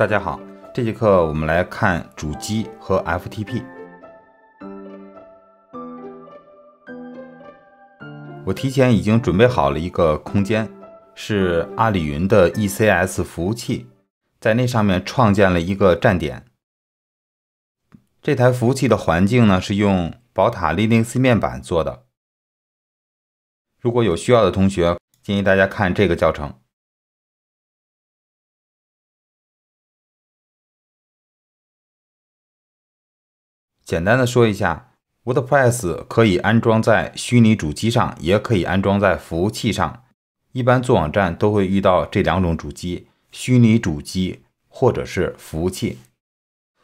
大家好，这节课我们来看主机和 FTP。我提前已经准备好了一个空间，是阿里云的 ECS 服务器，在那上面创建了一个站点。这台服务器的环境呢是用宝塔 Linux 面板做的。如果有需要的同学，建议大家看这个教程。简单的说一下，WordPress 可以安装在虚拟主机上，也可以安装在服务器上。一般做网站都会遇到这两种主机：虚拟主机或者是服务器。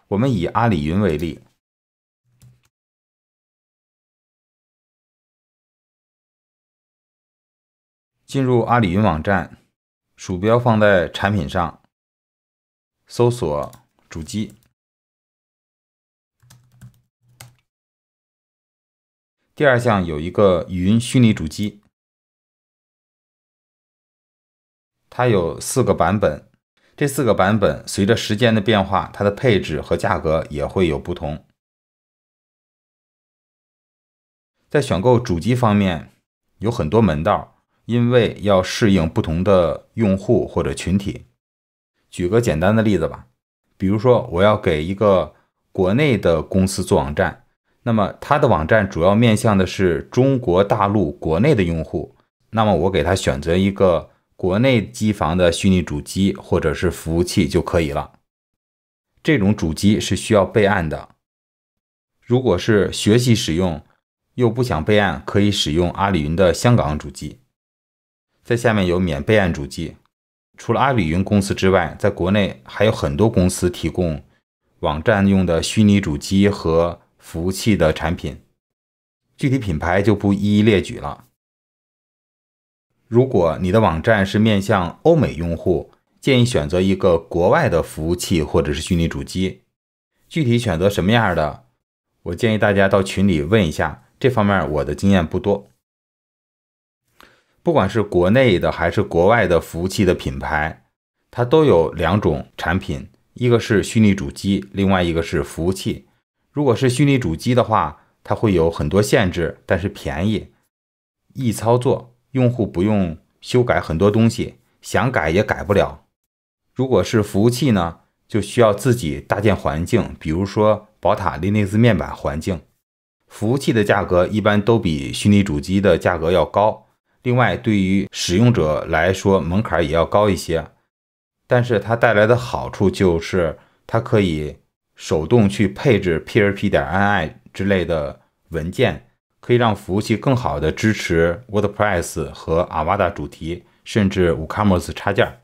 我们以阿里云为例，进入阿里云网站，鼠标放在产品上，搜索主机。第二项有一个云虚拟主机，它有四个版本。这四个版本随着时间的变化，它的配置和价格也会有不同。在选购主机方面有很多门道，因为要适应不同的用户或者群体。举个简单的例子吧，比如说我要给一个国内的公司做网站。那么它的网站主要面向的是中国大陆国内的用户，那么我给他选择一个国内机房的虚拟主机或者是服务器就可以了。这种主机是需要备案的。如果是学习使用又不想备案，可以使用阿里云的香港主机。在下面有免备案主机，除了阿里云公司之外，在国内还有很多公司提供网站用的虚拟主机和。服务器的产品，具体品牌就不一一列举了。如果你的网站是面向欧美用户，建议选择一个国外的服务器或者是虚拟主机。具体选择什么样的，我建议大家到群里问一下，这方面我的经验不多。不管是国内的还是国外的服务器的品牌，它都有两种产品，一个是虚拟主机，另外一个是服务器。如果是虚拟主机的话，它会有很多限制，但是便宜，易操作，用户不用修改很多东西，想改也改不了。如果是服务器呢，就需要自己搭建环境，比如说宝塔 Linux 面板环境。服务器的价格一般都比虚拟主机的价格要高，另外对于使用者来说门槛也要高一些。但是它带来的好处就是它可以。手动去配置 PHP 点 ni 之类的文件，可以让服务器更好的支持 WordPress 和 Avada 主题，甚至 WooCommerce 插件。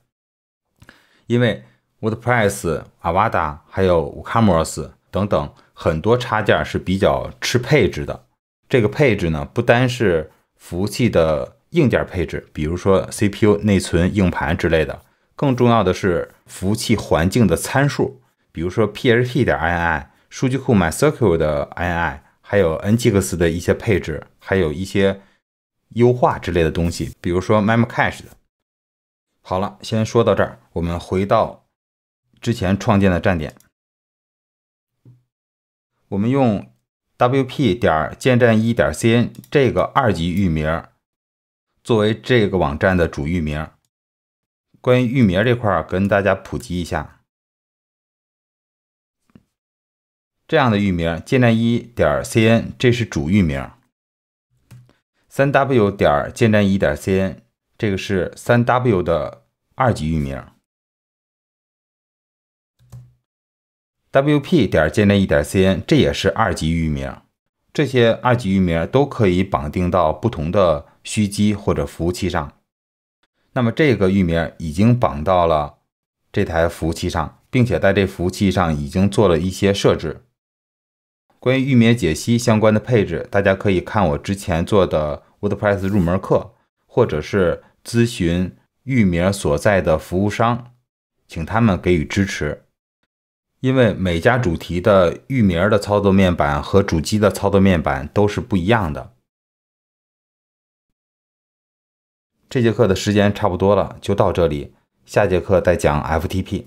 因为 WordPress、Avada 还有 WooCommerce 等等很多插件是比较吃配置的。这个配置呢，不单是服务器的硬件配置，比如说 CPU、内存、硬盘之类的，更重要的是服务器环境的参数。比如说 PHP 点 ini 数据库 MySQL 的 ini，还有 Nginx 的一些配置，还有一些优化之类的东西，比如说 Memcache 的。好了，先说到这儿，我们回到之前创建的站点，我们用 wp 点建站一点 cn 这个二级域名作为这个网站的主域名。关于域名这块儿，跟大家普及一下。这样的域名建站一点 cn，这是主域名。三 w 点建站一点 cn，这个是三 w 的二级域名。wp 点建站一点 cn，这也是二级域名。这些二级域名都可以绑定到不同的虚机或者服务器上。那么这个域名已经绑到了这台服务器上，并且在这服务器上已经做了一些设置。关于域名解析相关的配置，大家可以看我之前做的 WordPress 入门课，或者是咨询域名所在的服务商，请他们给予支持。因为每家主题的域名的操作面板和主机的操作面板都是不一样的。这节课的时间差不多了，就到这里，下节课再讲 FTP。